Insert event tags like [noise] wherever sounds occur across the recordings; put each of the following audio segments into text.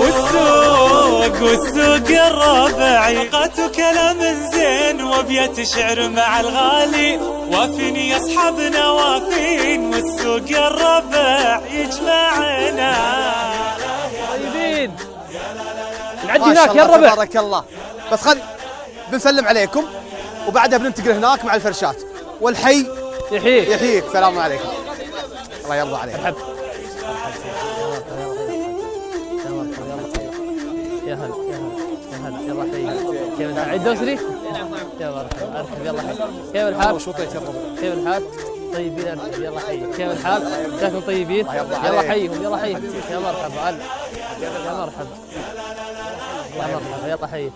والسوق والسوق الرابع يقات كلام زين وبيت شعر مع الغالي وافين اصحابنا وافين والسوق الرابع يجمعنا. طيبين. نعدي هناك يا الربع. تبارك الله. بس خل بنسلم عليكم وبعدها بننتقل هناك مع الفرشات والحي يحييك. يحييك. سلام عليكم. الله يرضى عليك. مرحبا يا هلا يا هلا يا هلا يلا حي كيف الحال؟ عيد دوسري؟ يا مرحبا. أرحب يلا حي كيف الحال؟ كيف الحال؟ طيبين ارحب يلا حي كيف الحال؟ جاكم طيبين؟ يلا حيهم يلا حيهم يا مرحبا يا مرحبا. يا مرحبا يلا حي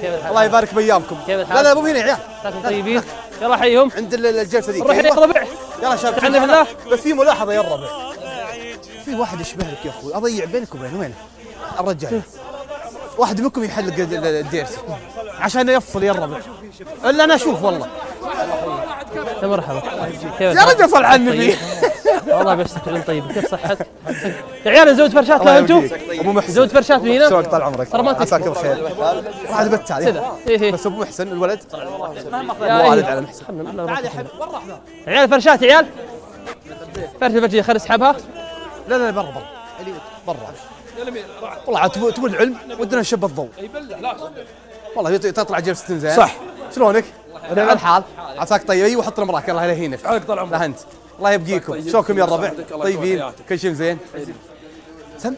كيف الحال؟ الله يبارك بأيامكم. كيف الحال؟ لا لا مو هنا يا. عيال طيبين؟ [laughs] يلا حيهم عند ال- الجلسة ذيك. روح هناك أيوة. ربع يلا شباب تعنى بالله. بس في ملاحظة يا الربع في واحد يشبه لك يا أخوي. أضيع بينك وبينه. وينه؟ الرجال. واحد منكم يحلق ال- ال- الديرس عشان يفصل يا الربع إلا أنا أشوف والله. يا مرحبا يا؟ رجل صل على النبي. طيب. والله بيشتك كلهم طيب. كيف صحتك؟ يا عيال نزود فرشات لا أنتم. أبو محسن. زود فرشات من هنا؟ شلونك طال عمرك. ترى ما عساك. بخير واحد بت هذه كذا. إيه إيه. بس أبو محسن الولد. يا والد إيه. على محسن لا، روح خلنا. عيال فرشات يا عيال. فرشة فرشة خلي أسحبها. لا لا برا برا. اللي برا. والله عاد تبو تبو العلم ودنا نشب الضوء. والله تطلع جلسة زين. صح. شلونك؟ على الحال. عساك طيب. أيوه حط المراك الله يلهينك. عليك طال عمرك. لا أنت. الله يبقيكم. شلونكم يا الربع طيبين. كل شيء زين. سم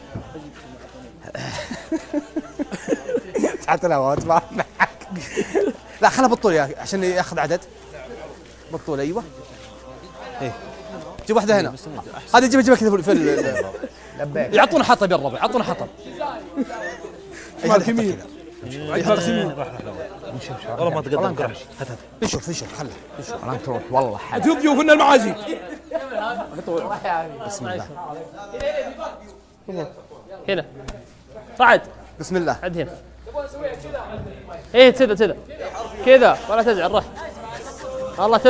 [laughs] حتى الهواء معك لا خلها بالطول يا عشان ياخذ عدد. بالطول أيوه. إيه. جيب واحدة هنا. هذه جيبها جيبها كذا في يعطونا حطب يا الربع يعطونا حطب. يمين والله ما تقدم. كرش نشوف نشوف خله في ضيوفنا المعازيم بسم الله. هنا صعد بسم الله عد هنا. إيه كذا كذا كذا ولا تزعل روح. الله تف